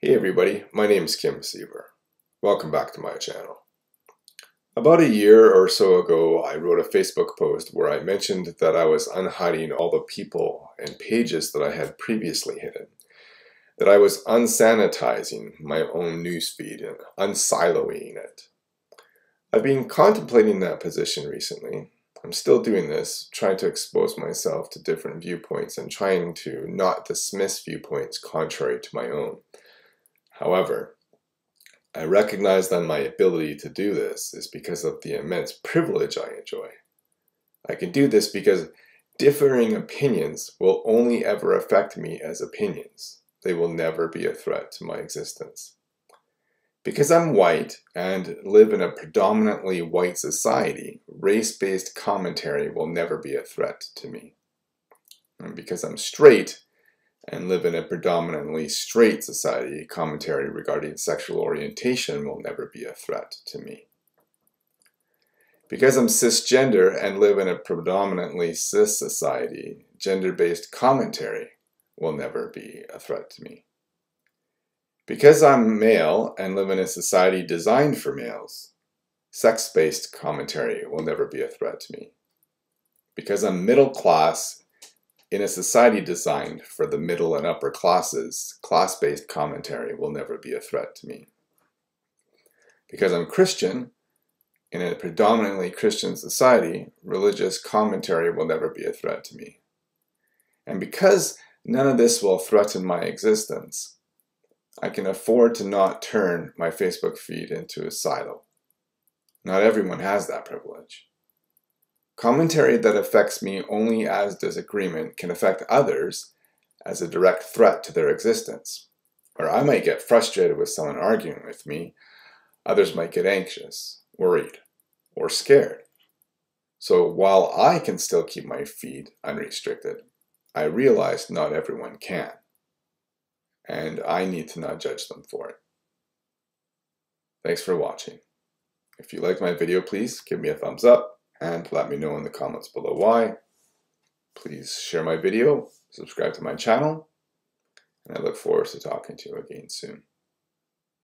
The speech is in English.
Hey everybody, my name is Kim Siever. Welcome back to my channel. About a year or so ago, I wrote a Facebook post where I mentioned that I was unhiding all the people and pages that I had previously hidden. That I was unsanitizing my own newsfeed and unsiloing it. I've been contemplating that position recently, I'm still doing this, trying to expose myself to different viewpoints and trying to not dismiss viewpoints contrary to my own. However, I recognize that my ability to do this is because of the immense privilege I enjoy. I can do this because differing opinions will only ever affect me as opinions. They will never be a threat to my existence. Because I'm white and live in a predominantly white society, race-based commentary will never be a threat to me. And because I'm straight and live in a predominantly straight society, commentary regarding sexual orientation will never be a threat to me. Because I'm cisgender and live in a predominantly cis society, gender-based commentary will never be a threat to me. Because I'm male and live in a society designed for males, sex-based commentary will never be a threat to me. Because I'm middle class in a society designed for the middle and upper classes, class-based commentary will never be a threat to me. Because I'm Christian, in a predominantly Christian society, religious commentary will never be a threat to me. And because none of this will threaten my existence, I can afford to not turn my Facebook feed into a silo. Not everyone has that privilege. Commentary that affects me only as disagreement can affect others as a direct threat to their existence. Or I might get frustrated with someone arguing with me, others might get anxious, worried, or scared. So while I can still keep my feed unrestricted, I realize not everyone can and I need to not judge them for it. Thanks for watching. If you liked my video, please give me a thumbs up and let me know in the comments below why. Please share my video, subscribe to my channel, and I look forward to talking to you again soon.